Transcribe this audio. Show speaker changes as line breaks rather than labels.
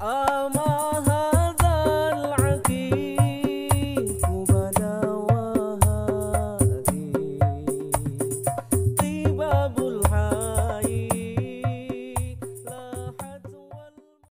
Oh, my.